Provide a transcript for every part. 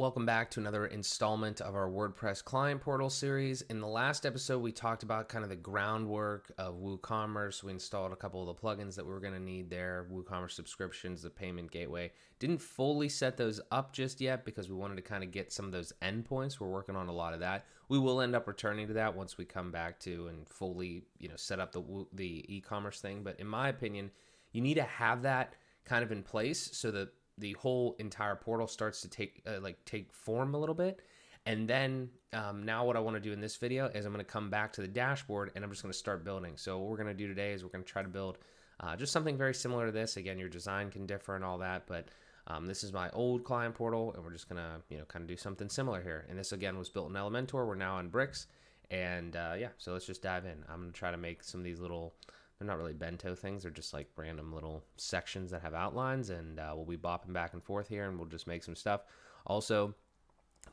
Welcome back to another installment of our WordPress client portal series. In the last episode, we talked about kind of the groundwork of WooCommerce. We installed a couple of the plugins that we were going to need there, WooCommerce subscriptions, the payment gateway. Didn't fully set those up just yet because we wanted to kind of get some of those endpoints. We're working on a lot of that. We will end up returning to that once we come back to and fully, you know, set up the the e-commerce thing. But in my opinion, you need to have that kind of in place so that the whole entire portal starts to take uh, like take form a little bit. And then um, now what I want to do in this video is I'm going to come back to the dashboard and I'm just going to start building. So what we're going to do today is we're going to try to build uh, just something very similar to this. Again, your design can differ and all that, but um, this is my old client portal and we're just going to, you know, kind of do something similar here. And this again was built in Elementor. We're now on Bricks. And uh, yeah, so let's just dive in. I'm going to try to make some of these little they're not really bento things. They're just like random little sections that have outlines, and uh, we'll be bopping back and forth here, and we'll just make some stuff. Also,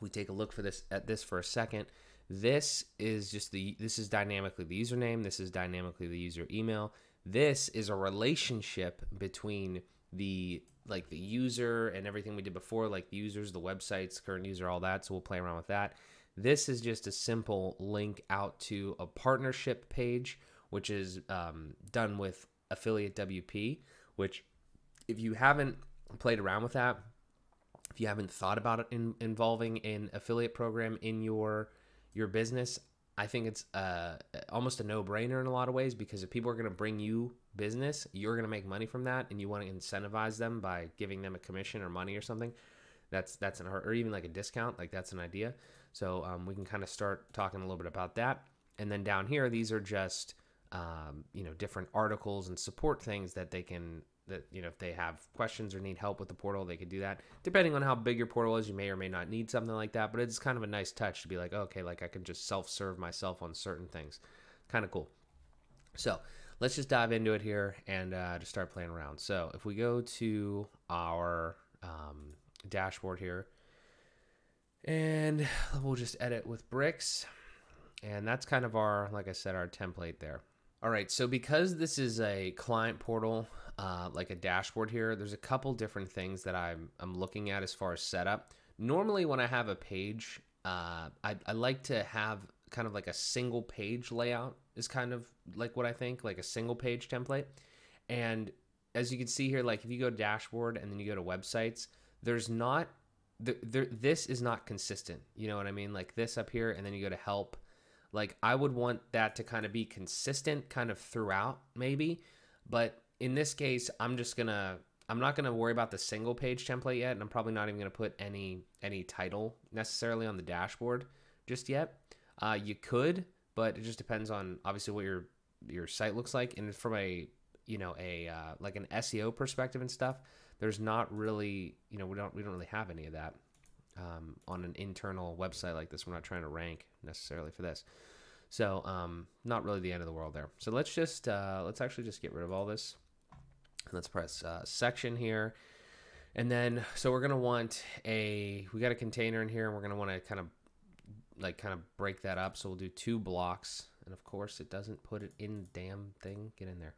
we take a look for this at this for a second. This is just the this is dynamically the username. This is dynamically the user email. This is a relationship between the like the user and everything we did before, like the users, the websites, current user, all that. So we'll play around with that. This is just a simple link out to a partnership page which is um, done with Affiliate WP, which if you haven't played around with that, if you haven't thought about in, involving an affiliate program in your your business, I think it's uh, almost a no-brainer in a lot of ways because if people are going to bring you business, you're going to make money from that, and you want to incentivize them by giving them a commission or money or something. That's that's an or even like a discount, like that's an idea. So um, we can kind of start talking a little bit about that, and then down here, these are just um, you know different articles and support things that they can that you know if they have questions or need help with the portal they could do that. Depending on how big your portal is you may or may not need something like that but it's kind of a nice touch to be like okay like i can just self-serve myself on certain things. Kind of cool. So let's just dive into it here and uh, just start playing around. So if we go to our um, dashboard here and we'll just edit with bricks and that's kind of our like i said our template there all right, so because this is a client portal, uh, like a dashboard here, there's a couple different things that I'm, I'm looking at as far as setup. Normally, when I have a page, uh, I, I like to have kind of like a single page layout, is kind of like what I think, like a single page template. And as you can see here, like if you go to dashboard and then you go to websites, there's not, there, this is not consistent. You know what I mean? Like this up here, and then you go to help like I would want that to kind of be consistent kind of throughout maybe, but in this case I'm just going to I'm not going to worry about the single page template yet and I'm probably not even going to put any any title necessarily on the dashboard just yet. Uh, you could, but it just depends on obviously what your your site looks like and from a you know a uh, like an SEO perspective and stuff. There's not really you know we don't we don't really have any of that um, on an internal website like this. We're not trying to rank necessarily for this. So um, not really the end of the world there. So let's just, uh, let's actually just get rid of all this. Let's press uh, section here. And then, so we're going to want a, we got a container in here and we're going to want to kind of like kind of break that up. So we'll do two blocks. And of course it doesn't put it in the damn thing. Get in there.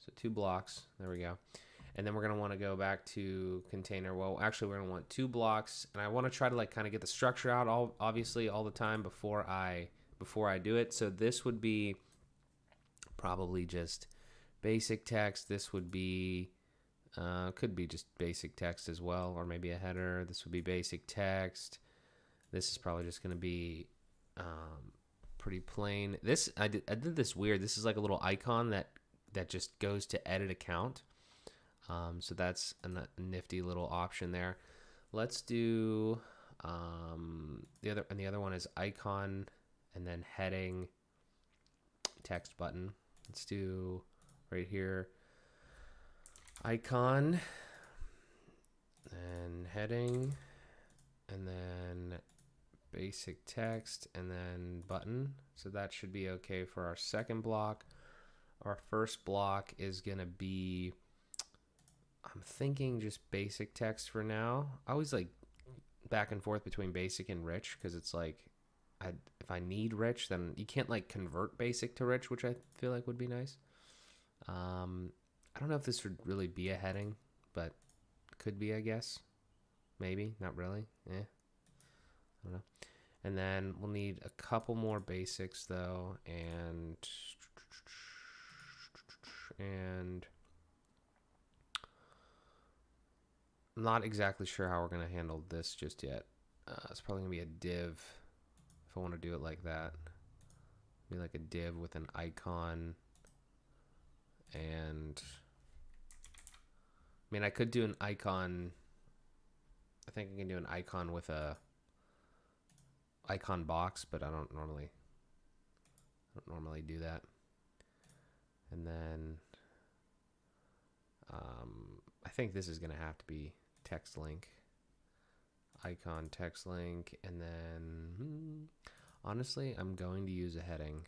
So two blocks. There we go and then we're going to want to go back to container. Well actually we're going to want two blocks and i want to try to like kind of get the structure out all obviously all the time before i before i do it. So this would be probably just basic text. This would be uh, could be just basic text as well or maybe a header. This would be basic text. This is probably just going to be um, pretty plain. This I did, I did this weird. This is like a little icon that that just goes to edit account um, so that's a nifty little option there. Let's do um, the other, and the other one is icon and then heading text button. Let's do right here icon and heading and then basic text and then button. So that should be okay for our second block. Our first block is going to be I'm thinking just basic text for now. I always like back and forth between basic and rich because it's like I if I need rich, then you can't like convert basic to rich, which I feel like would be nice. Um, I don't know if this would really be a heading, but could be, I guess. Maybe, not really. Yeah, I don't know. And then we'll need a couple more basics though, and and I'm not exactly sure how we're gonna handle this just yet. Uh, it's probably gonna be a div if I want to do it like that. Be like a div with an icon and I mean I could do an icon I think I can do an icon with a icon box, but I don't normally I don't normally do that. And then um, I think this is going to have to be text link icon text link and then hmm, honestly I'm going to use a heading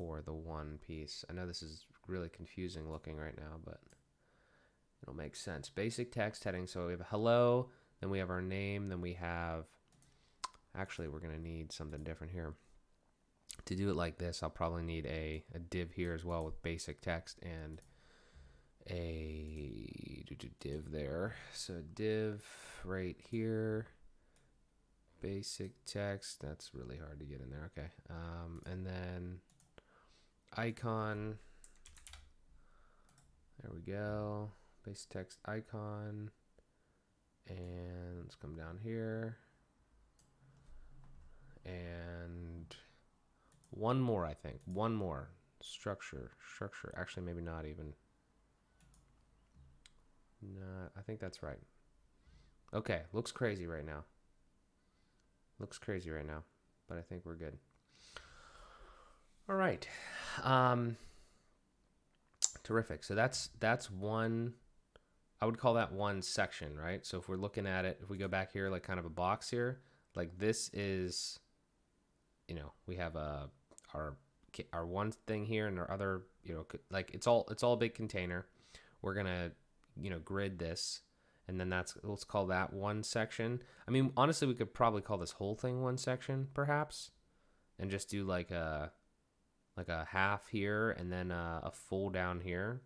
for the one piece. I know this is really confusing looking right now, but it'll make sense. Basic text heading. So we have hello, then we have our name, then we have actually we're going to need something different here. To do it like this, I'll probably need a, a div here as well with basic text and a div there. So div right here, basic text. That's really hard to get in there. Okay. Um, and then icon. There we go. Basic text icon. And let's come down here. And one more, I think. One more. Structure. Structure. Actually, maybe not even. No, I think that's right. Okay, looks crazy right now. Looks crazy right now, but I think we're good. All right. Um, terrific. So that's that's one. I would call that one section, right? So if we're looking at it, if we go back here, like kind of a box here, like this is, you know, we have a our our one thing here and our other, you know, like it's all it's all a big container. We're gonna you know grid this and then that's let's call that one section. I mean honestly we could probably call this whole thing one section perhaps and just do like a like a half here and then a, a full down here.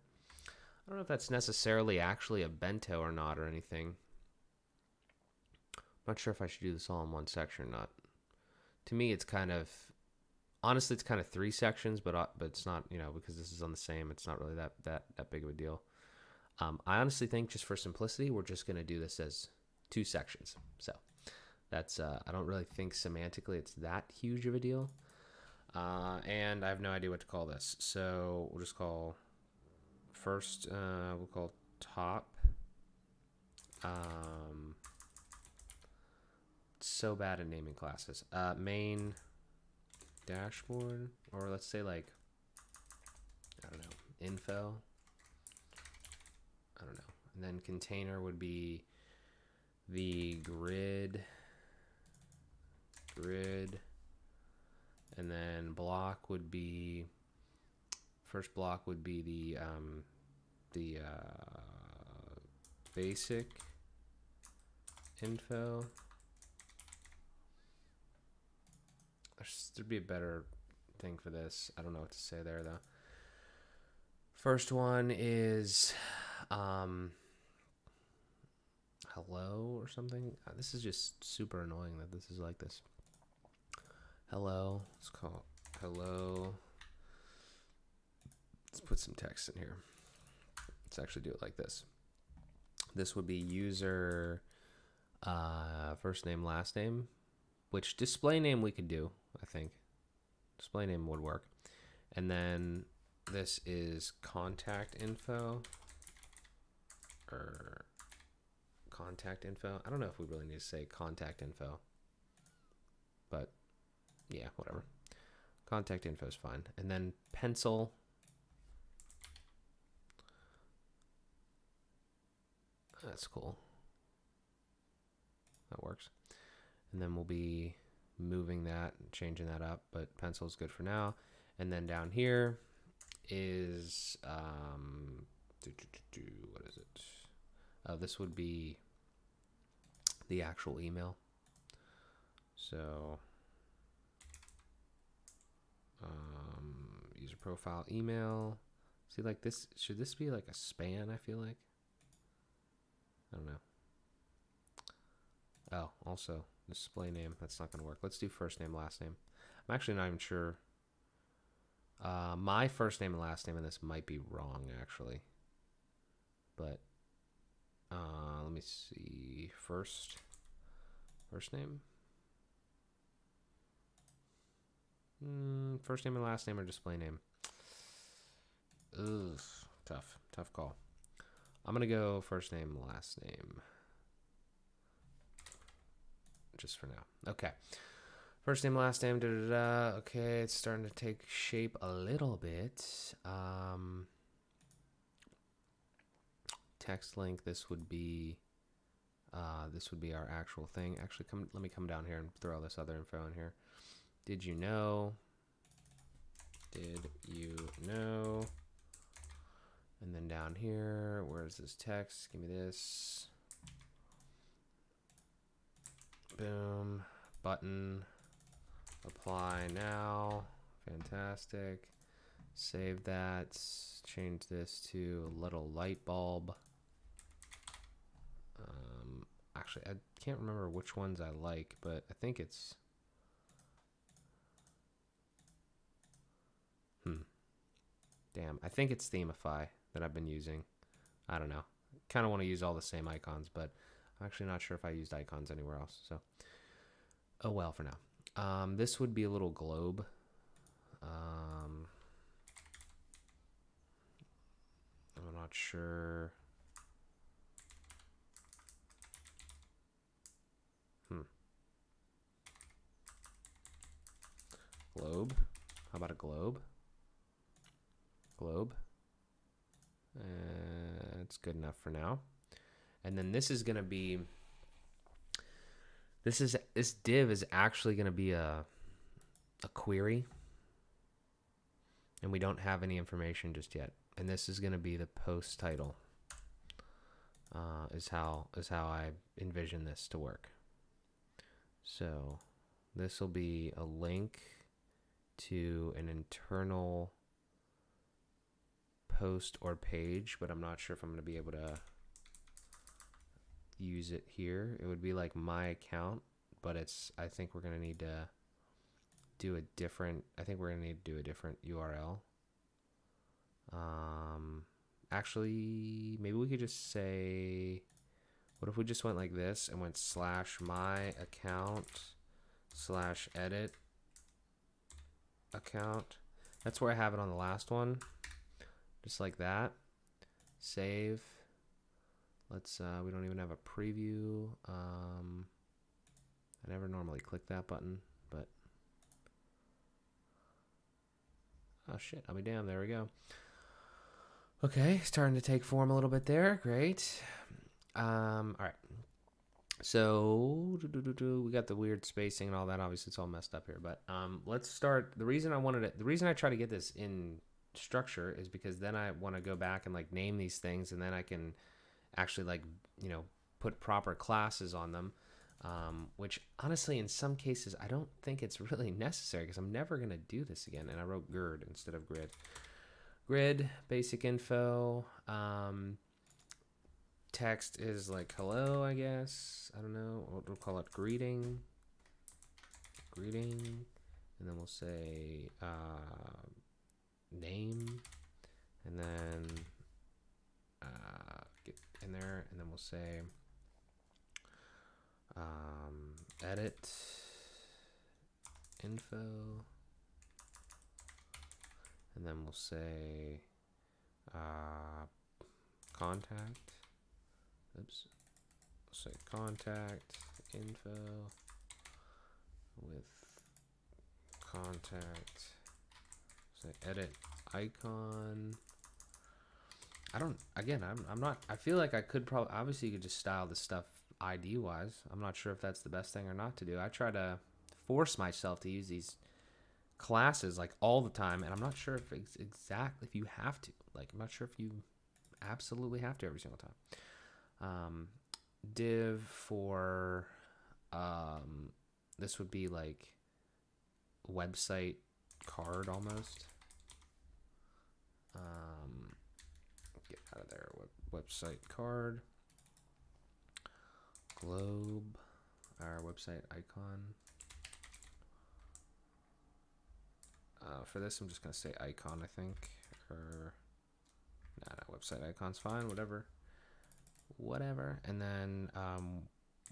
I don't know if that's necessarily actually a bento or not or anything. I'm not sure if i should do this all in one section or not. To me it's kind of honestly it's kind of three sections but uh, but it's not you know because this is on the same it's not really that that that big of a deal um, I honestly think just for simplicity, we're just going to do this as two sections. So that's, uh, I don't really think semantically it's that huge of a deal. Uh, and I have no idea what to call this. So we'll just call first, uh, we'll call top. Um, so bad at naming classes. Uh, main dashboard, or let's say like, I don't know, info. I don't know. And then container would be the grid, grid, and then block would be, first block would be the, um, the uh, basic info. There'd be a better thing for this. I don't know what to say there though. First one is um, hello or something. Uh, this is just super annoying that this is like this. Hello. Let's call hello. Let's put some text in here. Let's actually do it like this. This would be user uh, first name, last name, which display name we could do, I think. Display name would work. And then this is contact info or contact info. I don't know if we really need to say contact info, but yeah, whatever. Contact info is fine. And then pencil. That's cool. That works. And then we'll be moving that changing that up, but pencil is good for now. And then down here is um, do, do, do, what is it? Uh, this would be the actual email. So, um, user profile email. See, like this, should this be like a span? I feel like. I don't know. Oh, also display name. That's not going to work. Let's do first name, last name. I'm actually not even sure. Uh, my first name and last name in this might be wrong, actually. But uh, let me see. First, first name. Mm, first name and last name or display name. Ugh, tough, tough call. I'm gonna go first name, last name. Just for now. Okay. First name, last name, da da da. Okay, it's starting to take shape a little bit. Um, text link. This would be. Uh, this would be our actual thing. Actually, come. Let me come down here and throw all this other info in here. Did you know? Did you know? And then down here, where's this text? Give me this. Boom. Button. Apply now. Fantastic. Save that. Change this to a little light bulb. Um, actually, I can't remember which ones I like, but I think it's. Hmm. Damn, I think it's Themify that I've been using. I don't know. Kind of want to use all the same icons, but I'm actually not sure if I used icons anywhere else. So, oh well for now. Um, this would be a little globe. Um, I'm not sure. Hmm. Globe. How about a globe? Globe. Uh, that's good enough for now. And then this is going to be this is this div is actually going to be a a query. And we don't have any information just yet. And this is going to be the post title. Uh, is how is how I envision this to work. So this will be a link to an internal post or page, but I'm not sure if I'm going to be able to use it here. It would be like my account, but it's I think we're going to need to do a different I think we're going to need to do a different URL. Um actually maybe we could just say what if we just went like this and went slash my account slash edit account. That's where I have it on the last one just like that. Save. Let's, uh, we don't even have a preview. Um, I never normally click that button, but. Oh shit, I'll be damned. There we go. Okay, starting to take form a little bit there. Great. Um, all right. So we got the weird spacing and all that. Obviously, it's all messed up here. But um, let's start. The reason I wanted it, the reason I try to get this in structure is because then I want to go back and like name these things and then I can actually like, you know, put proper classes on them. Um, which honestly, in some cases, I don't think it's really necessary because I'm never going to do this again. And I wrote GURD instead of grid. Grid, basic info. Um, text is like hello, I guess. I don't know. We'll, call it greeting. Greeting. And then we'll say, uh, name and then uh, get in there and then we'll say um, edit info and then we'll say uh, contact oops say contact info with contact say edit icon. I don't, again, I'm, I'm not, I feel like I could probably, obviously you could just style this stuff ID wise. I'm not sure if that's the best thing or not to do. I try to force myself to use these classes like all the time and I'm not sure if it's exactly if you have to like I'm not sure if you absolutely have to every single time um, div for um, this would be like website card almost um, get out of there. Web, website card. Globe. our website icon. Uh, for this, I'm just gonna say icon, I think, or nah, nah, website icon's fine, whatever, whatever. And then um,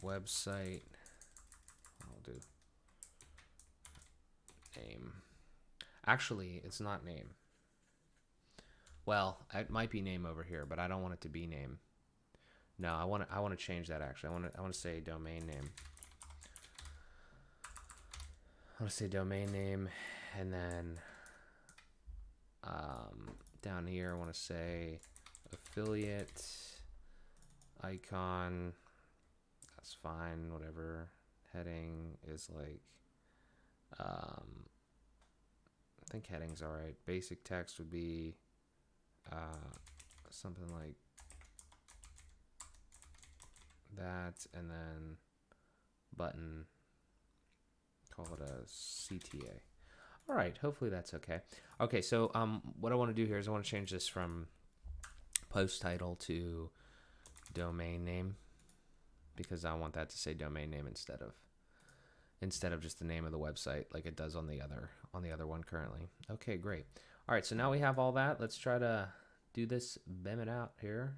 website, I'll do name. Actually, it's not name. Well, it might be name over here, but I don't want it to be name. No, I want to. I want to change that. Actually, I want to. I want to say domain name. I want to say domain name, and then um, down here I want to say affiliate icon. That's fine. Whatever heading is like. Um, I think heading's all right. Basic text would be uh, something like that, and then button, call it a CTA. All right, hopefully that's okay. Okay, so um, what I want to do here is I want to change this from post title to domain name because I want that to say domain name instead of instead of just the name of the website like it does on the other on the other one currently. Okay, great. All right, so now we have all that. Let's try to do this, BEM it out here.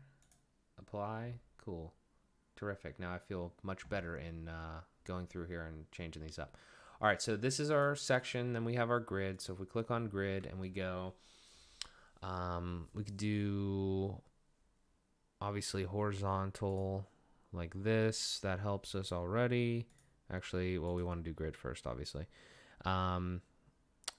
Apply, cool, terrific. Now I feel much better in uh, going through here and changing these up. All right, so this is our section. Then we have our grid. So if we click on grid and we go, um, we could do obviously horizontal like this. That helps us already. Actually, well, we want to do grid first, obviously. Um,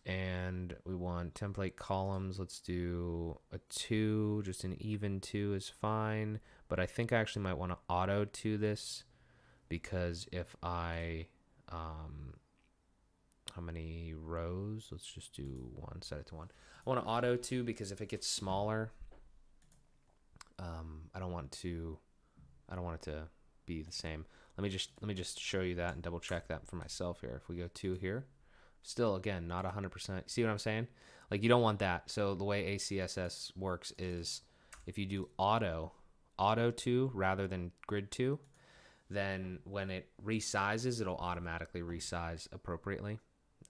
and we want template columns. Let's do a two, just an even two is fine. But I think I actually might want to auto to this because if I, um, how many rows? Let's just do one, set it to one. I want to auto to because if it gets smaller, um, I don't want to, I don't want it to be the same. Let me just, let me just show you that and double check that for myself here. If we go two here, still again not 100% see what i'm saying? Like you don't want that. So the way acss works is if you do auto auto to rather than grid to then when it resizes it'll automatically resize appropriately.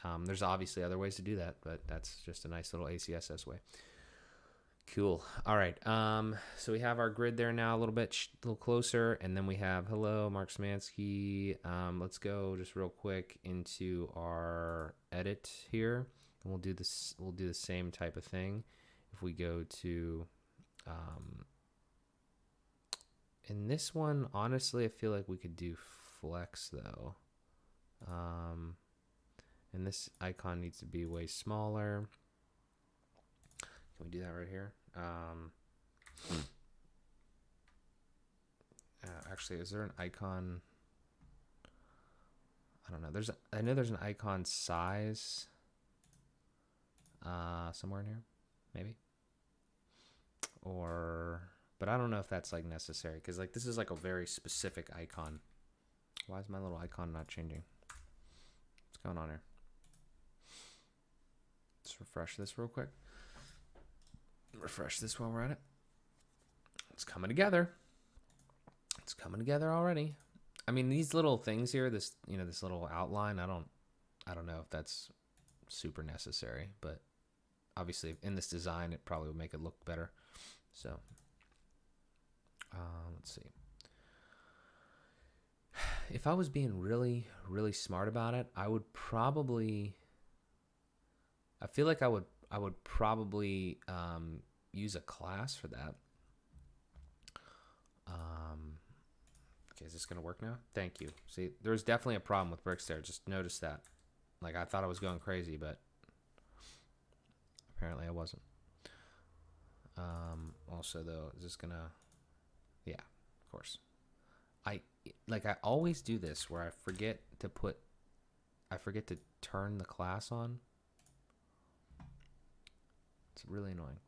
Um, there's obviously other ways to do that but that's just a nice little acss way Cool. All right. Um, so we have our grid there now a little bit, a little closer, and then we have hello, Mark Szymanski. Um, let's go just real quick into our edit here, and we'll do this. We'll do the same type of thing. If we go to, um, in this one, honestly, I feel like we could do flex though. Um, and this icon needs to be way smaller. Can we do that right here? Um, uh, actually, is there an icon? I don't know. There's a, I know there's an icon size uh, somewhere in here, maybe. Or, but I don't know if that's like necessary because like this is like a very specific icon. Why is my little icon not changing? What's going on here? Let's refresh this real quick refresh this while we're at it. It's coming together. It's coming together already. I mean, these little things here, this you know, this little outline. I don't, I don't know if that's super necessary, but obviously in this design, it probably would make it look better. So, uh, let's see. If I was being really, really smart about it, I would probably. I feel like I would I would probably um, use a class for that. Um, okay, is this to work now? Thank you. See, there's definitely a problem with bricks there. Just notice that. Like, I thought I was going crazy, but apparently I wasn't. Um, also, though, is this to... Yeah, of course. I, like, I always do this where I forget to put... I forget to turn the class on it's really annoying.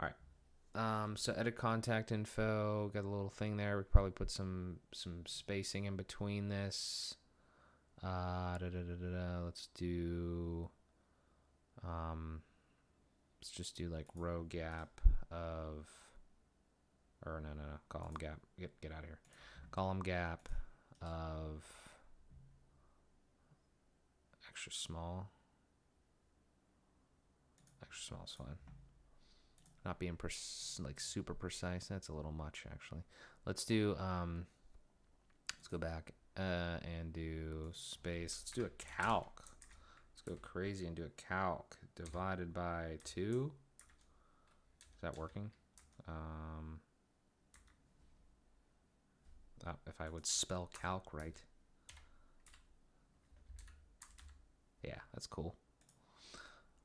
All right. Um, so edit contact info, got a little thing there. We probably put some some spacing in between this. Uh, da, da, da, let's do. Um, let's just do like row gap of, or no no no column gap. Get get out of here. Column gap of extra small. Is fine. Not being like super precise. That's a little much actually. Let's do um. Let's go back uh, and do space. Let's do a calc. Let's go crazy and do a calc divided by two. Is that working? Um, oh, if I would spell calc right. Yeah, that's cool.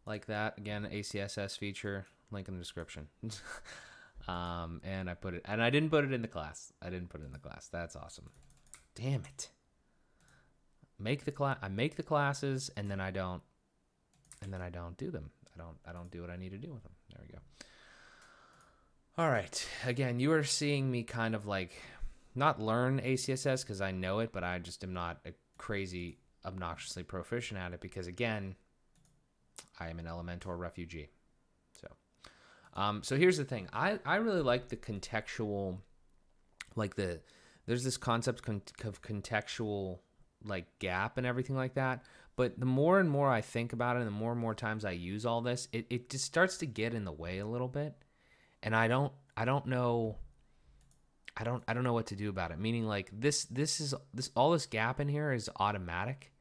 Like that. Again, ACSS feature. Link in the description. um, and I put it, and I didn't put it in the class. I didn't put it in the class. That's awesome. Damn it. Make the class. I make the classes, and then I don't, and then I don't do them. I don't. I don't do what I need to do with them. There we go. All right. Again, you are seeing me kind of like not learn ACSS because I know it, but I just am not a crazy, obnoxiously proficient at it because again, I am an Elementor refugee. So, um, so here's the thing. I I really like the contextual, like the there's this concept of contextual like gap and everything like that. But the more and more I think about it, and the more and more times I use all this, it, it just starts to get in the way a little bit. And I don't I don't know I don't I don't know what to do about it. Meaning like this this is this all this gap in here is automatic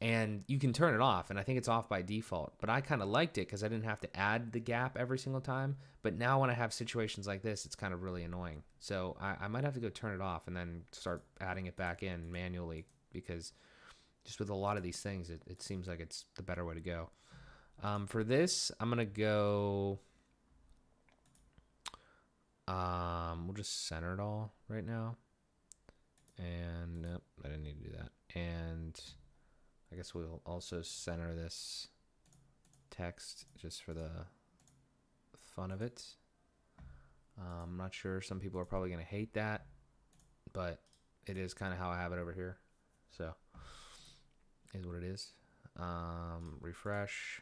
and you can turn it off and i think it's off by default but i kind of liked it because i didn't have to add the gap every single time but now when i have situations like this it's kind of really annoying. So I, I, might have to go turn it off and then start adding it back in manually because just with a lot of these things it, it seems like it's the better way to go. Um, for this i'm gonna go um, we'll just center it all right now. And nope i didn't need to do that. And I guess we'll also center this text just for the fun of it. Um, I'm not sure. Some people are probably going to hate that, but it is kind of how I have it over here. So, is what it is. Um, refresh.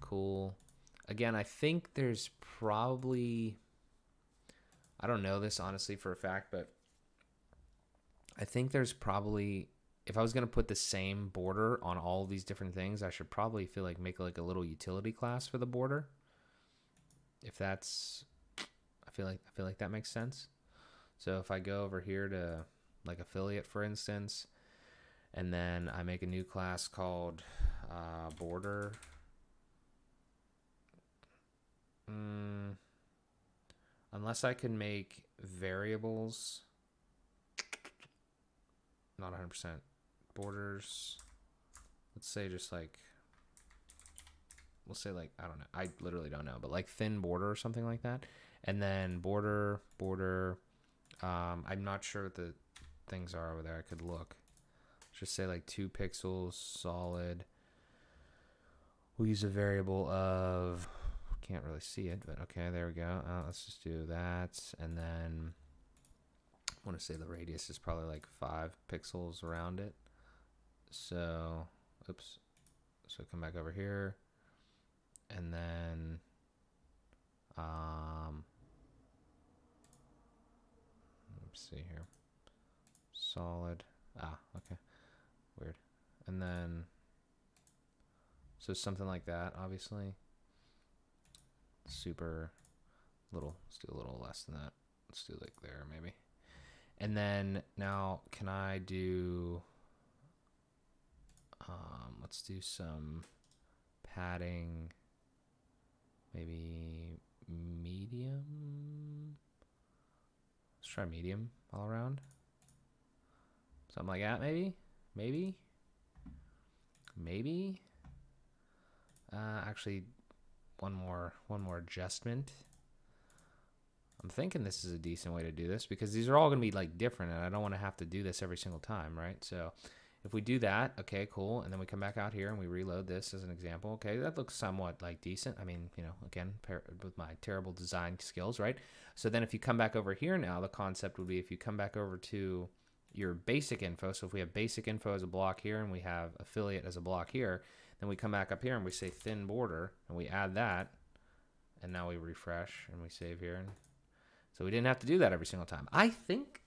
Cool. Again, I think there's probably. I don't know this honestly for a fact, but I think there's probably if I was gonna put the same border on all these different things, I should probably feel like make like a little utility class for the border. If that's, I feel like I feel like that makes sense. So if I go over here to like affiliate, for instance, and then I make a new class called uh, border. Mm, unless I can make variables, not 100% borders. Let's say just like we'll say like I don't know. I literally don't know but like thin border or something like that. And then border border um, I'm not sure what the things are over there. I could look. Just say like two pixels solid. We'll use a variable of can't really see it but okay there we go. Uh, let's just do that. And then I want to say the radius is probably like five pixels around it so, oops. So come back over here. And then, um, let's see here. Solid. Ah, okay. Weird. And then, so something like that, obviously. Super little. Let's do a little less than that. Let's do like there, maybe. And then now, can I do um, let's do some padding, maybe medium. Let's try medium all around. Something like that, maybe? Maybe? Maybe? Uh, actually, one more, one more adjustment. I'm thinking this is a decent way to do this because these are all going to be like different and I don't want to have to do this every single time, right? So if we do that, okay, cool, and then we come back out here and we reload this as an example, okay, that looks somewhat like decent. I mean, you know, again, with my terrible design skills, right? So then if you come back over here now, the concept would be if you come back over to your basic info, so if we have basic info as a block here and we have affiliate as a block here, then we come back up here and we say thin border and we add that, and now we refresh and we save here. And so we didn't have to do that every single time. I think,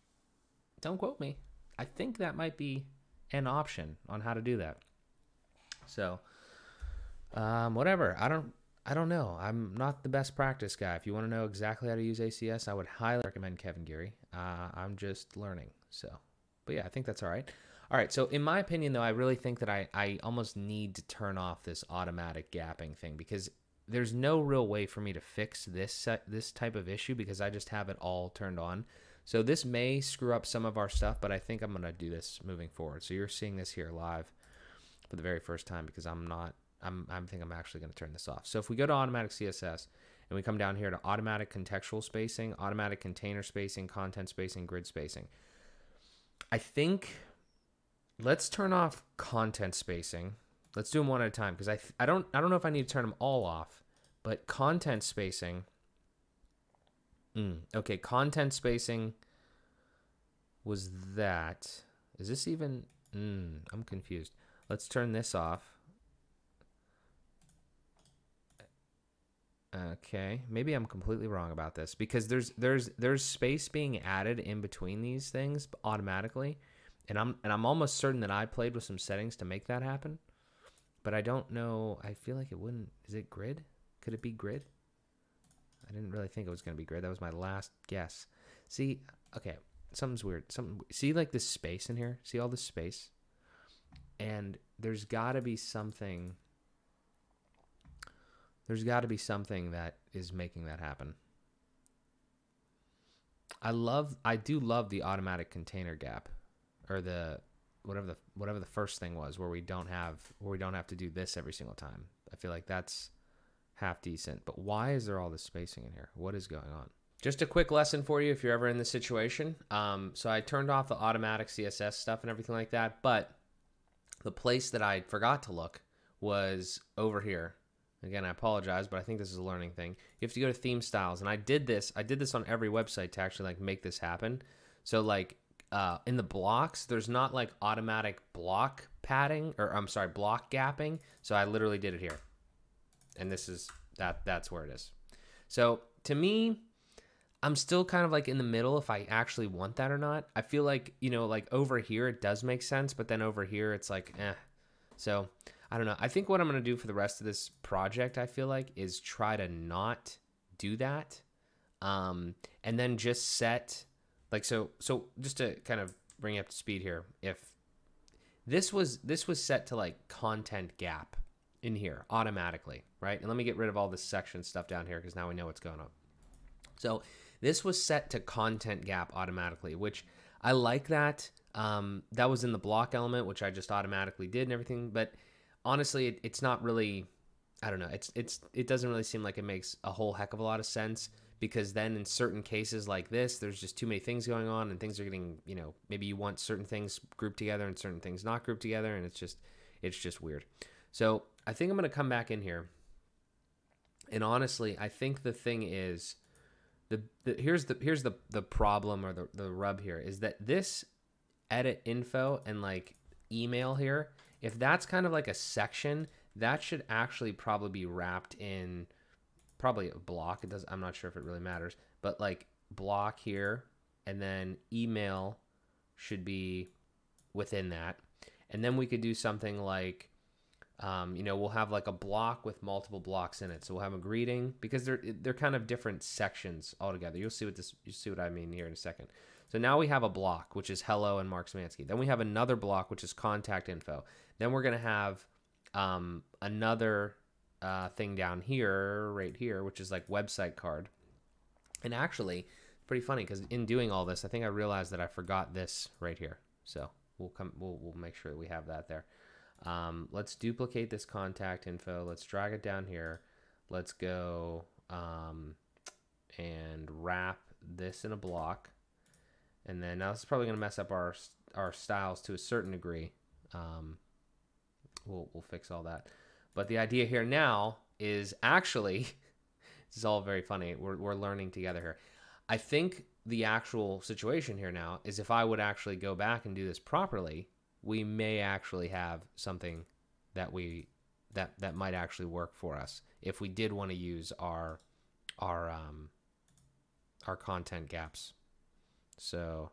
don't quote me, I think that might be an option on how to do that. So, um, whatever. I don't. I don't know. I'm not the best practice guy. If you want to know exactly how to use ACSS, I would highly recommend Kevin Geary. Uh, I'm just learning. So, but yeah, I think that's all right. All right. So, in my opinion, though, I really think that I, I almost need to turn off this automatic gapping thing because there's no real way for me to fix this set, this type of issue because I just have it all turned on. So this may screw up some of our stuff, but I think I'm going to do this moving forward. So you're seeing this here live for the very first time because I'm not I'm I think I'm actually going to turn this off. So if we go to automatic CSS and we come down here to automatic contextual spacing, automatic container spacing, content spacing, grid spacing. I think let's turn off content spacing. Let's do them one at a time because I I don't I don't know if I need to turn them all off, but content spacing Mm, okay, content spacing was that. Is this even? Mm, I'm confused. Let's turn this off. Okay, maybe I'm completely wrong about this because there's there's there's space being added in between these things automatically, and I'm and I'm almost certain that I played with some settings to make that happen, but I don't know. I feel like it wouldn't. Is it grid? Could it be grid? I didn't really think it was going to be grid. That was my last guess. See, okay, something's weird. Something. See, like this space in here. See all this space, and there's got to be something. There's got to be something that is making that happen. I love. I do love the automatic container gap, or the whatever the whatever the first thing was, where we don't have where we don't have to do this every single time. I feel like that's half decent. But why is there all this spacing in here? What is going on? Just a quick lesson for you if you're ever in this situation. Um, so I turned off the automatic CSS stuff and everything like that, but the place that I forgot to look was over here. Again, I apologize, but I think this is a learning thing. You have to go to theme styles, and I did this. I did this on every website to actually like make this happen. So like uh, in the blocks, there's not like automatic block padding, or I'm sorry, block gapping. So I literally did it here and this is that that's where it is. So to me, I'm still kind of like in the middle if I actually want that or not. I feel like, you know, like over here it does make sense, but then over here it's like, eh. So I don't know. I think what I'm going to do for the rest of this project, I feel like, is try to not do that. Um, and then just set like so so just to kind of bring up to speed here if this was this was set to like content gap in here automatically, right? And let me get rid of all this section stuff down here because now we know what's going on. So this was set to content gap automatically, which I like that. Um, that was in the block element, which I just automatically did and everything. But honestly, it, it's not really. I don't know. It's it's it doesn't really seem like it makes a whole heck of a lot of sense because then in certain cases like this, there's just too many things going on and things are getting you know maybe you want certain things grouped together and certain things not grouped together and it's just it's just weird. So I think I'm going to come back in here. And honestly, I think the thing is the, the here's the here's the the problem or the the rub here is that this edit info and like email here, if that's kind of like a section, that should actually probably be wrapped in probably a block. It does I'm not sure if it really matters, but like block here and then email should be within that. And then we could do something like um, you know, we'll have like a block with multiple blocks in it. So we'll have a greeting because they're they're kind of different sections altogether. You'll see what this you see what I mean here in a second. So now we have a block which is hello and Mark Szymanski. Then we have another block which is contact info. Then we're gonna have um, another uh, thing down here, right here, which is like website card. And actually, pretty funny because in doing all this, I think I realized that I forgot this right here. So we'll come, we'll, we'll make sure we have that there. Um, let's duplicate this contact info. Let's drag it down here. Let's go um, and wrap this in a block. And then now this is probably going to mess up our our styles to a certain degree. Um, we'll we'll fix all that. But the idea here now is actually this is all very funny. We're we're learning together here. I think the actual situation here now is if I would actually go back and do this properly, we may actually have something that we that that might actually work for us if we did want to use our our um our content gaps. So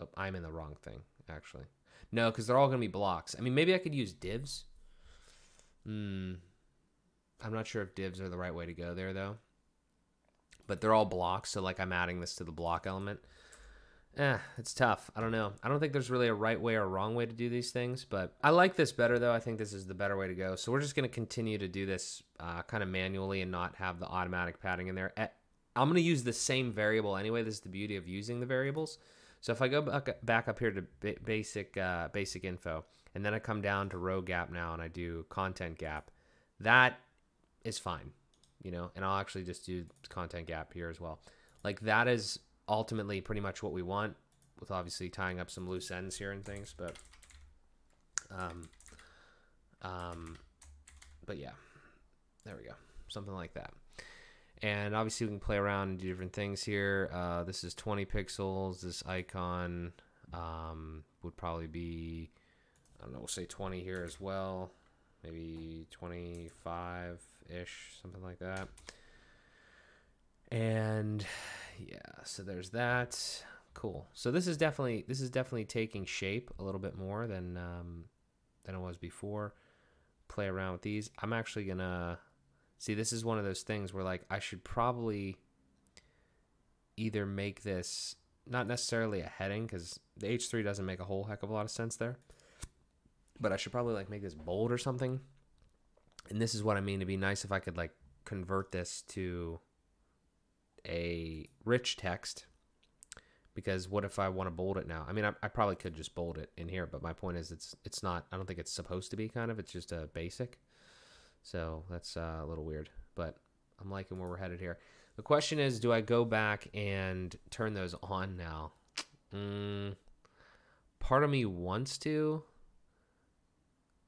oh, I'm in the wrong thing. actually. No, because they're all going to be blocks. I mean, maybe I could use divs. Hmm. I'm not sure if divs are the right way to go there, though. But they're all blocks, so like I'm adding this to the block element. Eh, it's tough. I don't know. I don't think there's really a right way or wrong way to do these things, but I like this better, though. I think this is the better way to go. So we're just going to continue to do this uh, kind of manually and not have the automatic padding in there. I'm going to use the same variable anyway. This is the beauty of using the variables. So if I go back, back up here to basic uh, basic info, and then I come down to row gap now and I do content gap, that is fine, you know, and I'll actually just do content gap here as well. Like that is ultimately pretty much what we want with obviously tying up some loose ends here and things, but um, um, but yeah, there we go. Something like that. And obviously we can play around and do different things here. Uh, this is 20 pixels. This icon um, would probably be, I don't know, we'll say 20 here as well. Maybe 25-ish, something like that. And yeah, so there's that. Cool. So this is definitely this is definitely taking shape a little bit more than um, than it was before. Play around with these. I'm actually gonna see. This is one of those things where like I should probably either make this not necessarily a heading because the H3 doesn't make a whole heck of a lot of sense there. But I should probably like make this bold or something. And this is what I mean. to be nice if I could like convert this to a rich text because what if I want to bold it now? I mean, I, I, probably could just bold it in here, but my point is it's it's not. I don't think it's supposed to be kind of. It's just a basic. So that's uh, a little weird, but I'm liking where we're headed here. The question is, do I go back and turn those on now? Mm, part of me wants to,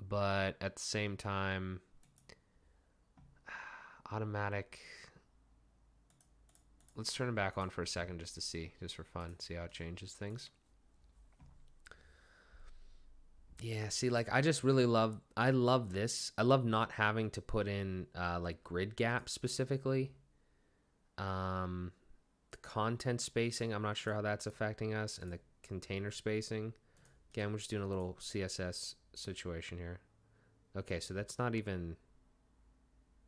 but at the same time, automatic let's turn it back on for a second just to see, just for fun, see how it changes things. Yeah, see, like I just really love, I love this. I love not having to put in uh, like grid gaps specifically. Um, the content spacing, I'm not sure how that's affecting us, and the container spacing. Again, we're just doing a little CSS situation here. Okay, so that's not even.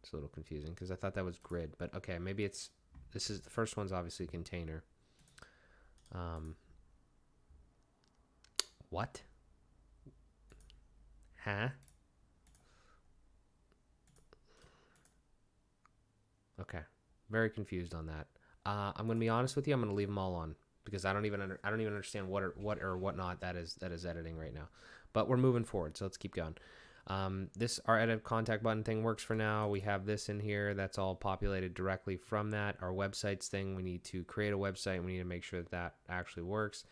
It's a little confusing because I thought that was grid, but okay, maybe it's this is the first one's obviously container. Um, what? Huh? Okay, very confused on that. Uh, I'm gonna be honest with you. I'm gonna leave them all on because I don't even under, I don't even understand what or what or whatnot that is that is editing right now. But we're moving forward, so let's keep going. Um, this our edit contact button thing works for now. We have this in here. That's all populated directly from that. Our websites thing, we need to create a website. We need to make sure that that actually works.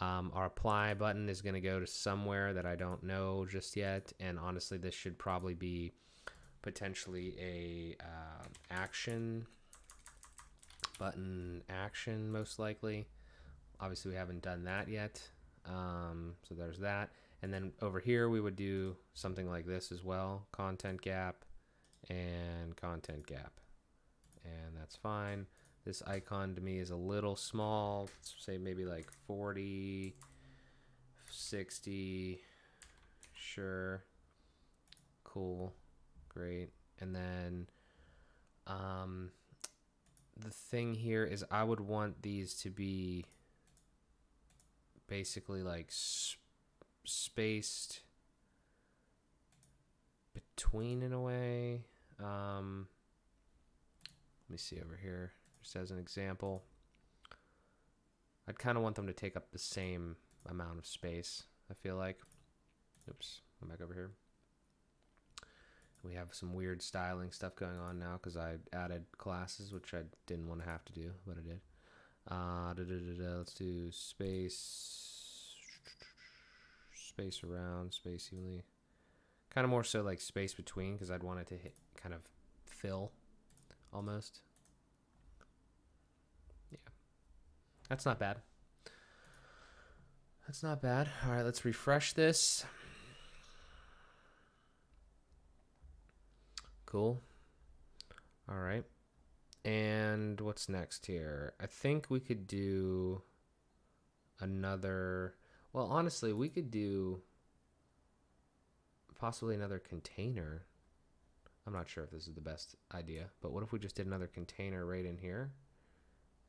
Um, our apply button is going to go to somewhere that I don't know just yet. And honestly, this should probably be potentially a uh, action button action most likely. Obviously, we haven't done that yet. Um, so there's that. And then over here, we would do something like this as well. Content gap and content gap. And that's fine. This icon to me is a little small. Let's say maybe like 40, 60. Sure. Cool. Great. And then um, the thing here is I would want these to be basically like spaced between in a way. Um, let me see over here, just as an example. I'd kind of want them to take up the same amount of space, I feel like. Oops, I'm back over here. We have some weird styling stuff going on now because I added classes, which I didn't want to have to do, but I did. Uh, da -da -da let's do space space around, space evenly. Kind of more so like space between because I'd want it to hit kind of fill almost. Yeah. That's not bad. That's not bad. All right, let's refresh this. Cool. All right. And what's next here? I think we could do another Well, honestly, we could do possibly another container. I'm not sure if this is the best idea, but what if we just did another container right in here?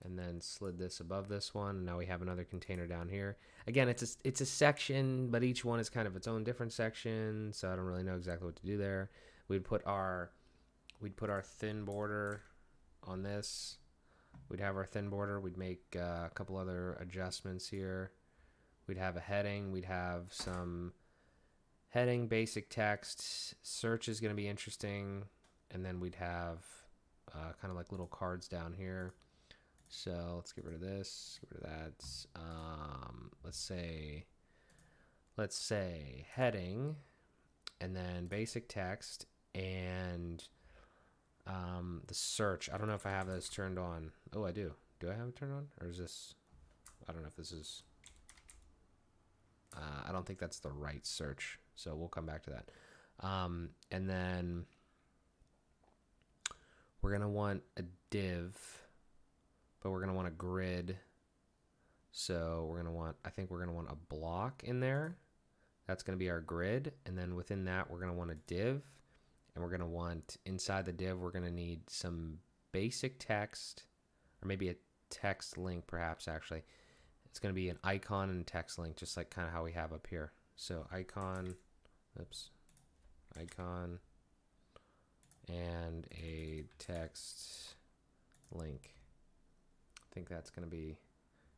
and then slid this above this one. Now we have another container down here. Again, it's a, it's a section, but each one is kind of its own different section, so I don't really know exactly what to do there. We'd put our we'd put our thin border on this. We'd have our thin border. We'd make uh, a couple other adjustments here. We'd have a heading. We'd have some heading, basic text. Search is going to be interesting. And then we'd have uh, kind of like little cards down here. So let's get rid of this, get rid of that. Um, let's say, let's say heading, and then basic text, and um, the search. I don't know if I have those turned on. Oh, I do. Do I have it turned on, or is this? I don't know if this is. Uh, I don't think that's the right search, so we'll come back to that. Um, and then we're gonna want a div but we're going to want a grid. So we're going to want, I think we're going to want a block in there. That's going to be our grid. And then within that, we're going to want a div. And we're going to want, inside the div, we're going to need some basic text, or maybe a text link perhaps actually. It's going to be an icon and text link, just like kind of how we have up here. So icon, oops, icon, and a text link I think that's going to be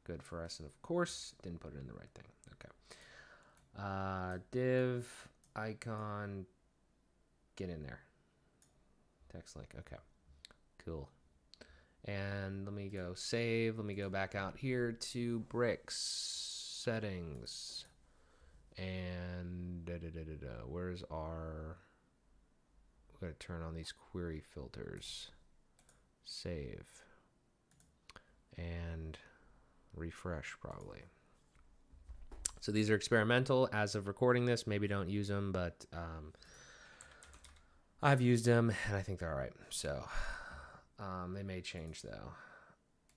good for us. And of course, didn't put it in the right thing. Okay. Uh, div, icon, get in there. Text link. Okay. Cool. And let me go save. Let me go back out here to bricks settings. And da, da, da, where's our. We're going to turn on these query filters. Save and refresh probably. So these are experimental as of recording this. Maybe don't use them, but um, I've used them and I think they're all right. So um, they may change though.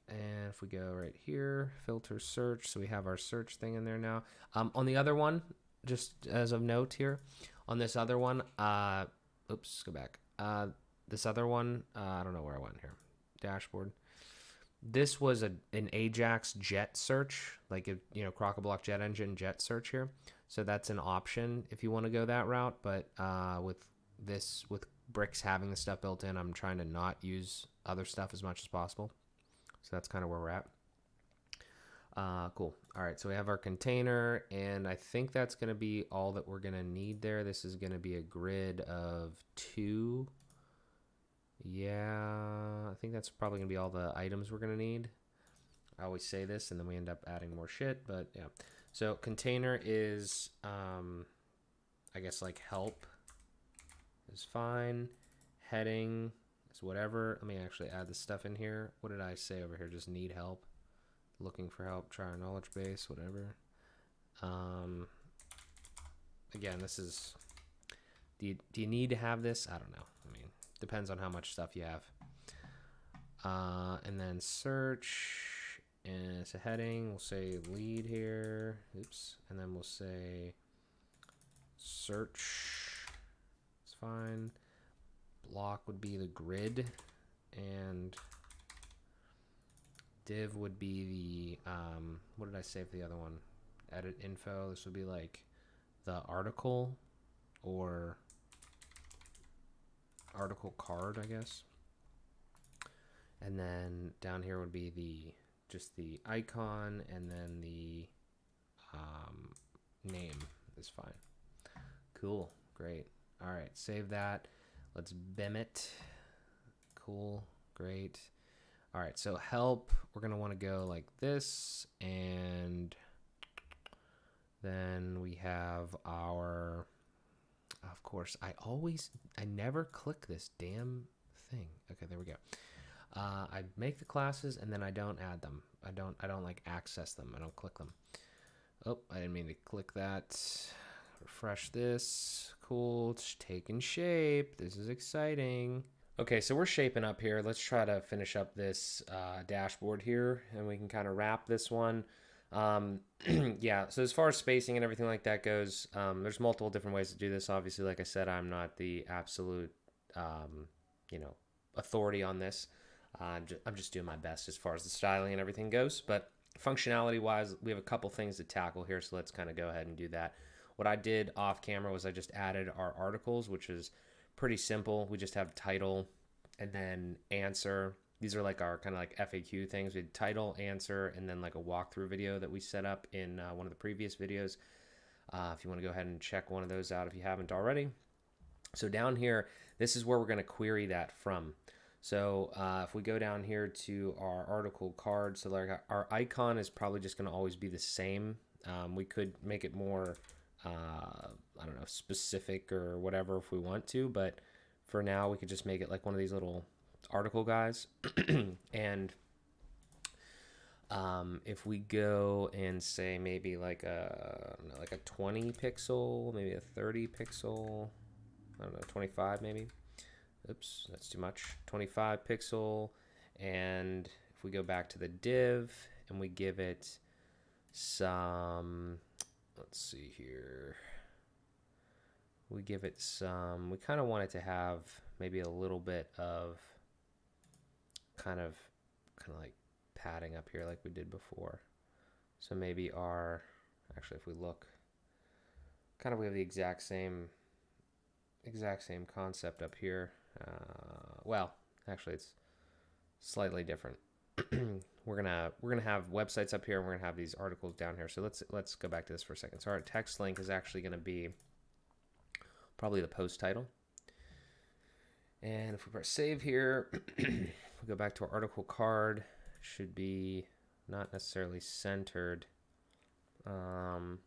And if we go right here, filter search. So we have our search thing in there now. Um, on the other one, just as of note here, on this other one, uh, oops, go back. Uh, this other one, uh, I don't know where I went here. Dashboard this was a an Ajax jet search, like a you know Crocoblock jet engine jet search here. So that's an option if you want to go that route. But uh, with this, with bricks having the stuff built in, I'm trying to not use other stuff as much as possible. So that's kind of where we're at. Uh, cool. All right, so we have our container, and I think that's going to be all that we're going to need there. This is going to be a grid of two yeah, I think that's probably going to be all the items we're going to need. I always say this and then we end up adding more shit, but yeah. So container is, um, I guess like help is fine. Heading is whatever. Let me actually add the stuff in here. What did I say over here? Just need help. Looking for help. Try our knowledge base, whatever. Um, again, this is, do you, do you need to have this? I don't know. I mean, Depends on how much stuff you have. Uh, and then search, and it's a heading. We'll say lead here. Oops. And then we'll say search. Fine. Block would be the grid, and div would be the um, what did I say for the other one? Edit info. This would be like the article or article card, I guess. And then down here would be the just the icon and then the um, name is fine. Cool, great. All right, save that. Let's BEM it. Cool, great. All right, so help, we're gonna wanna go like this and then we have our of course, I always, I never click this damn thing. Okay, there we go. Uh, I make the classes and then I don't add them. I don't, I don't like access them. I don't click them. Oh, I didn't mean to click that. Refresh this. Cool, it's taking shape. This is exciting. Okay, so we're shaping up here. Let's try to finish up this uh, dashboard here and we can kind of wrap this one. Um, yeah, so as far as spacing and everything like that goes, um, there's multiple different ways to do this. Obviously, like I said, I'm not the absolute, um, you know, authority on this. Uh, I'm, just, I'm just doing my best as far as the styling and everything goes. But functionality wise, we have a couple things to tackle here, so let's kind of go ahead and do that. What I did off camera was I just added our articles, which is pretty simple. We just have title and then answer. These are like our kind of like FAQ things. We had title, answer, and then like a walkthrough video that we set up in uh, one of the previous videos. Uh, if you want to go ahead and check one of those out if you haven't already. So down here, this is where we're going to query that from. So uh, if we go down here to our article card, so like our icon is probably just going to always be the same. Um, we could make it more uh, I don't know, specific or whatever if we want to, but for now we could just make it like one of these little article guys. and um, if we go and say maybe like a know, like a 20 pixel, maybe a 30 pixel, I don't know, 25 maybe. Oops, that's too much. 25 pixel, and if we go back to the div and we give it some let's see here. We give it some, we kind of want it to have maybe a little bit of kind of, kind of like padding up here like we did before. So maybe our, actually if we look, kind of we have the exact same, exact same concept up here. Uh, well, actually it's slightly different. we're gonna we're gonna have websites up here and we're gonna have these articles down here. So let's let's go back to this for a second. So our text link is actually to be probably the post title. And if we press save here we go back to our article card should be not necessarily centered. Um,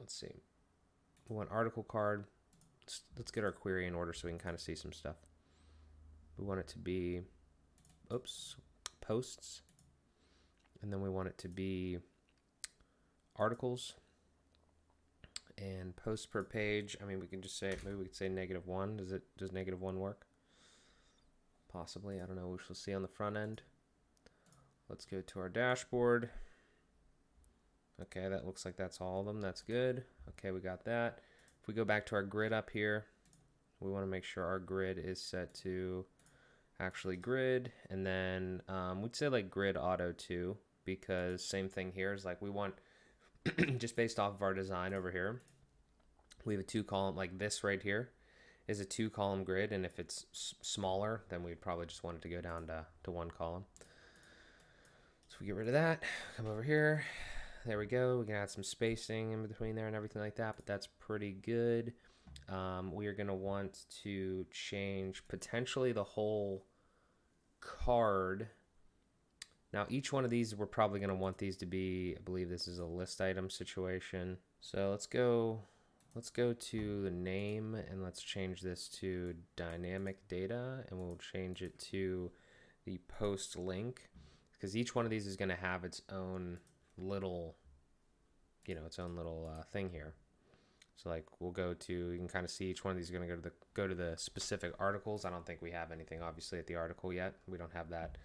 let's see. We want article card. Let's, let's get our query in order so we can kind of see some stuff. We want it to be oops, posts. And then we want it to be articles and posts per page. I mean, we can just say, maybe we could say negative one. Does it, does negative one work? Possibly, I don't know. We shall see on the front end. Let's go to our dashboard. Okay, that looks like that's all of them. That's good. Okay, we got that. If we go back to our grid up here, we want to make sure our grid is set to actually grid and then um, we'd say like grid auto too because same thing here is like we want just based off of our design over here we have a two column like this right here is a two column grid and if it's smaller then we'd probably just want it to go down to, to one column. So we get rid of that come over here there we go we can add some spacing in between there and everything like that but that's pretty good. Um, we are going to want to change potentially the whole card. Now, each one of these, we're probably going to want these to be, I believe this is a list item situation. So let's go, let's go to the name and let's change this to dynamic data and we'll change it to the post link because each one of these is going to have its own little, you know, its own little uh, thing here. So like we'll go to you can kind of see each one of these is going to go to the go to the specific articles. I don't think we have anything obviously at the article yet. We don't have that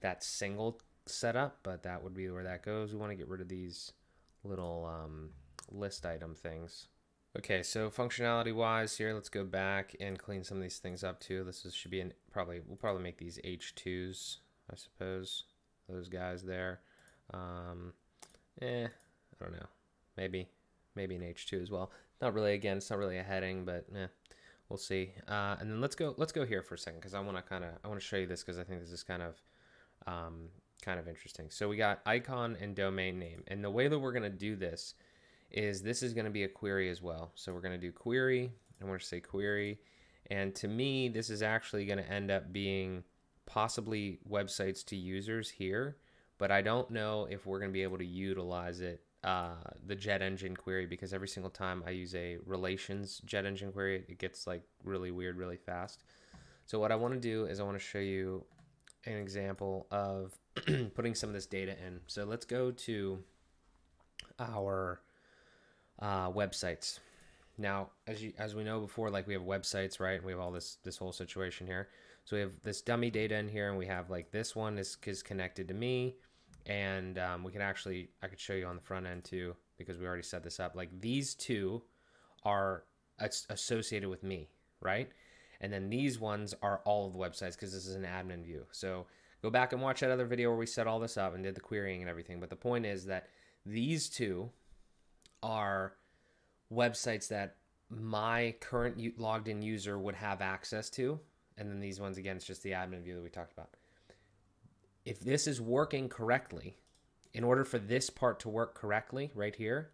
that single set up, but that would be where that goes. We want to get rid of these little um, list item things. Okay, so functionality wise here, let's go back and clean some of these things up too. This is, should be an, probably, we'll probably make these H2s, I suppose, those guys there. Um, eh, I don't know, maybe, maybe an H2 as well. Not really. Again, it's not really a heading, but eh, we'll see. Uh, and then let's go. Let's go here for a second because I want to kind of I want to show you this because I think this is kind of um, kind of interesting. So we got icon and domain name, and the way that we're gonna do this is this is gonna be a query as well. So we're gonna do query. I want to say query, and to me, this is actually gonna end up being possibly websites to users here, but I don't know if we're gonna be able to utilize it uh, the jet engine query because every single time I use a relations jet engine query, it gets like really weird really fast. So what I want to do is I want to show you an example of putting some of this data in. So let's go to our uh, websites. Now, as you as we know before, like we have websites, right? We have all this this whole situation here. So we have this dummy data in here, and we have like this one is is connected to me and um, we can actually I could show you on the front end too because we already set this up. Like these two are associated with me, right? And then these ones are all of the websites because this is an admin view. So go back and watch that other video where we set all this up and did the querying and everything. But the point is that these two are websites that my current logged in user would have access to. And then these ones, again, it's just the admin view that we talked about. If this is working correctly, in order for this part to work correctly right here,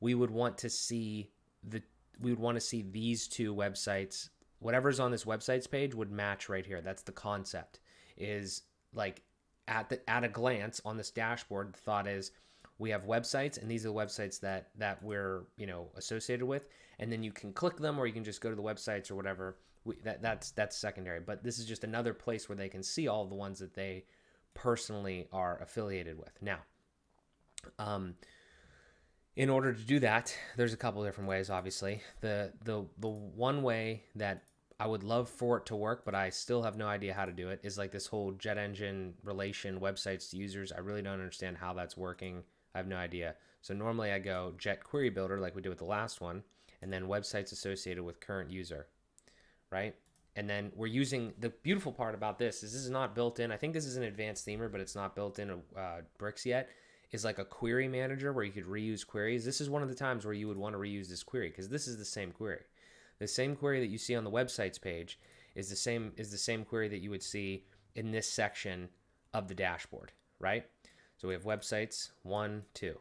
we would want to see the we would want to see these two websites whatever's on this websites page would match right here. That's the concept is like at the at a glance on this dashboard the thought is we have websites and these are the websites that that we're you know associated with and then you can click them or you can just go to the websites or whatever. We, that that's that's secondary but this is just another place where they can see all the ones that they personally are affiliated with now um, in order to do that, there's a couple different ways. Obviously, the the the one way that I would love for it to work, but I still have no idea how to do it, is like this whole jet engine relation websites to users. I really don't understand how that's working. I have no idea. So normally I go jet query builder like we did with the last one, and then websites associated with current user, right? And then we're using the beautiful part about this is this is not built in. I think this is an advanced themer, but it's not built in uh, bricks yet is like a query manager where you could reuse queries. This is one of the times where you would want to reuse this query because this is the same query. The same query that you see on the websites page is the same is the same query that you would see in this section of the dashboard, right? So we have websites one, two.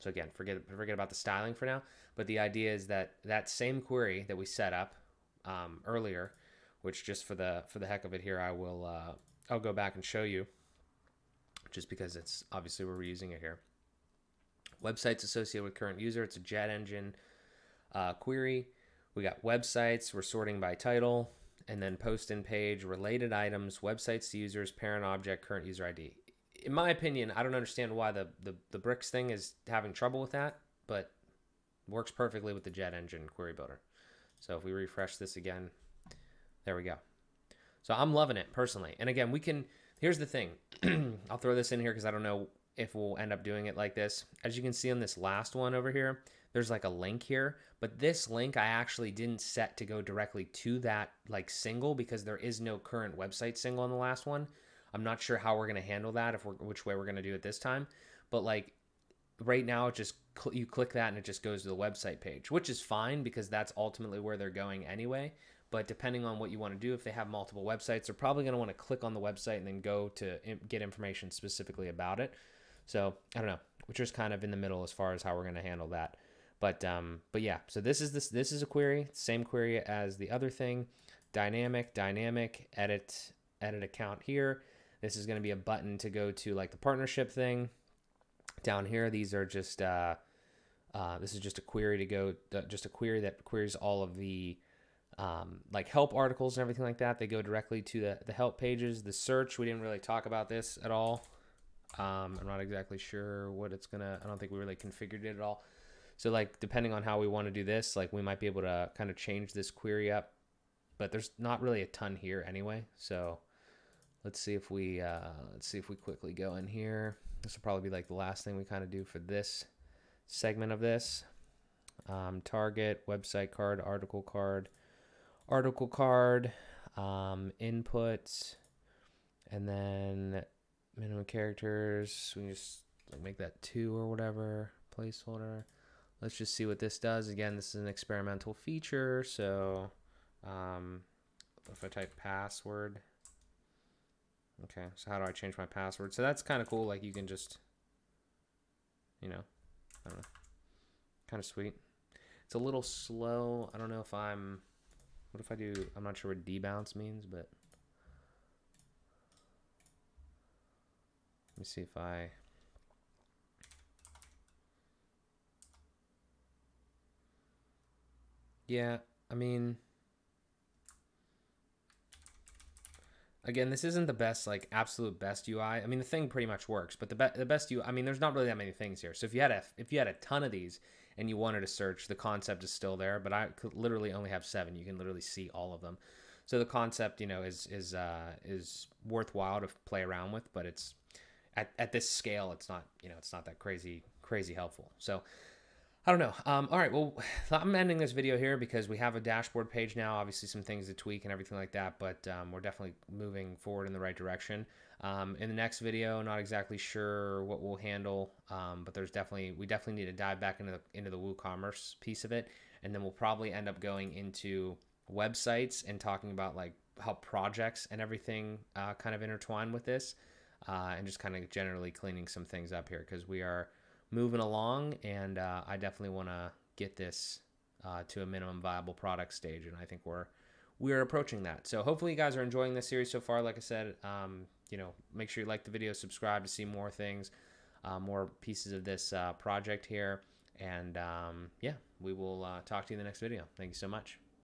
So again, forget forget about the styling for now. But the idea is that that same query that we set up um, earlier, which just for the for the heck of it here, I will uh, I'll go back and show you just because it's obviously we're reusing it here. Websites associated with current user. It's a jet engine uh, query. We got websites. We're sorting by title, and then post in page, related items, websites to users, parent object, current user ID. In my opinion, I don't understand why the the, the bricks thing is having trouble with that, but works perfectly with the jet engine query builder. So if we refresh this again, there we go. So I'm loving it personally. And again, we can Here's the thing. I'll throw this in here because I don't know if we'll end up doing it like this. As you can see on this last one over here, there's like a link here, but this link I actually didn't set to go directly to that like single because there is no current website single on the last one. I'm not sure how we're going to handle that if we're which way we're going to do it this time, but like right now it just cl you click that and it just goes to the website page, which is fine because that's ultimately where they're going anyway. But depending on what you want to do, if they have multiple websites, they're probably going to want to click on the website and then go to get information specifically about it. So I don't know, which is kind of in the middle as far as how we're going to handle that. But um, but yeah, so this is this this is a query, same query as the other thing, dynamic, dynamic, edit, edit account here. This is going to be a button to go to like the partnership thing. Down here, these are just uh, uh, this is just a query to go, uh, just a query that queries all of the um, like help articles and everything like that. They go directly to the, the help pages. The search, we didn't really talk about this at all. Um, I'm not exactly sure what it's gonna. I don't think we really configured it at all. So like depending on how we want to do this, like we might be able to kind of change this query up, but there's not really a ton here anyway. So let's see if we uh, let's see if we quickly go in here. This will probably be like the last thing we kind of do for this segment of this. Um, target, website card, article card article card, um, input, and then minimum characters. We can just like make that two or whatever placeholder. Let's just see what this does. Again, this is an experimental feature. So um, if I type password, okay, so how do I change my password? So that's kind of cool. Like you can just, you know, I don't know, kind of sweet. It's a little slow. I don't know if I'm what if I do, I'm not sure what debounce means, but let me see if I, yeah, I mean, again, this isn't the best, like absolute best UI. I mean, the thing pretty much works, but the, be the best UI, I mean, there's not really that many things here. So if you had a, if you had a ton of these, and you wanted to search, the concept is still there, but I could literally only have seven. You can literally see all of them. So the concept, you know, is is uh, is worthwhile to play around with, but it's at, at this scale, it's not you know it's not that crazy crazy helpful. So I don't know. Um, all right, well, I'm ending this video here because we have a dashboard page now. Obviously, some things to tweak and everything like that, but um, we're definitely moving forward in the right direction. Um, in the next video, not exactly sure what we'll handle, um, but there's definitely we definitely need to dive back into the into the WooCommerce piece of it, and then we'll probably end up going into websites and talking about like how projects and everything uh, kind of intertwine with this, uh, and just kind of generally cleaning some things up here because we are moving along, and uh, I definitely want to get this uh, to a minimum viable product stage, and I think we're we're approaching that. So hopefully you guys are enjoying this series so far. Like I said, um, you know, make sure you like the video, subscribe to see more things, uh, more pieces of this uh, project here, and um, yeah, we will uh, talk to you in the next video. Thank you so much.